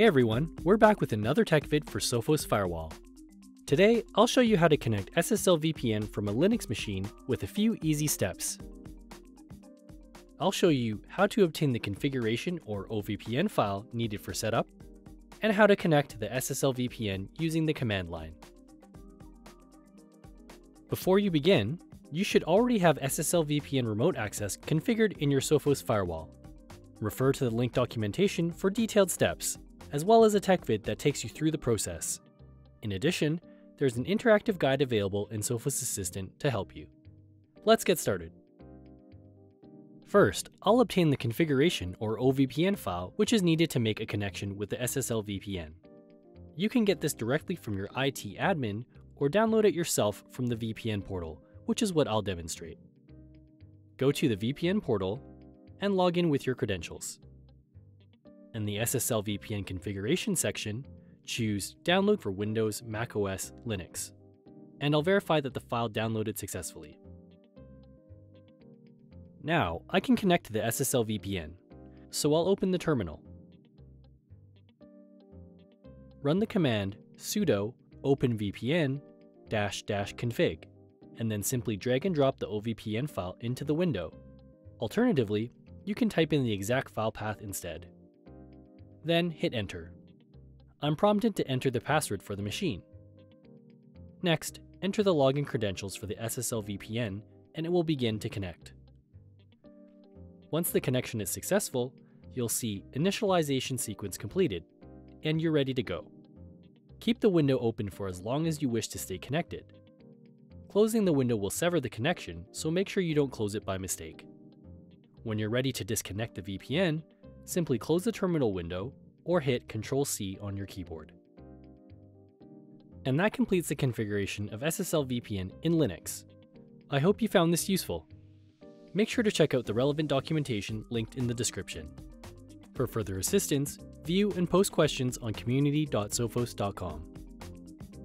Hey everyone, we're back with another tech vid for Sophos Firewall. Today, I'll show you how to connect SSL VPN from a Linux machine with a few easy steps. I'll show you how to obtain the configuration or OVPN file needed for setup, and how to connect to the SSL VPN using the command line. Before you begin, you should already have SSL VPN remote access configured in your Sophos firewall. Refer to the link documentation for detailed steps, as well as a tech vid that takes you through the process. In addition, there's an interactive guide available in Sophos Assistant to help you. Let's get started. First, I'll obtain the configuration or OVPN file which is needed to make a connection with the SSL VPN. You can get this directly from your IT admin or download it yourself from the VPN portal, which is what I'll demonstrate. Go to the VPN portal and log in with your credentials. In the SSL VPN configuration section, choose Download for Windows, macOS, Linux, and I'll verify that the file downloaded successfully. Now, I can connect to the SSL VPN, so I'll open the terminal. Run the command sudo openvpn config, and then simply drag and drop the OVPN file into the window. Alternatively, you can type in the exact file path instead. Then hit enter. I'm prompted to enter the password for the machine. Next, enter the login credentials for the SSL VPN and it will begin to connect. Once the connection is successful, you'll see initialization sequence completed, and you're ready to go. Keep the window open for as long as you wish to stay connected. Closing the window will sever the connection, so make sure you don't close it by mistake. When you're ready to disconnect the VPN, simply close the terminal window or hit Ctrl C on your keyboard. And that completes the configuration of SSL VPN in Linux. I hope you found this useful. Make sure to check out the relevant documentation linked in the description. For further assistance, view and post questions on community.sophos.com.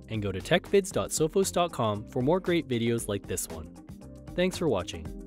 And go to techvids.sophos.com for more great videos like this one. Thanks for watching.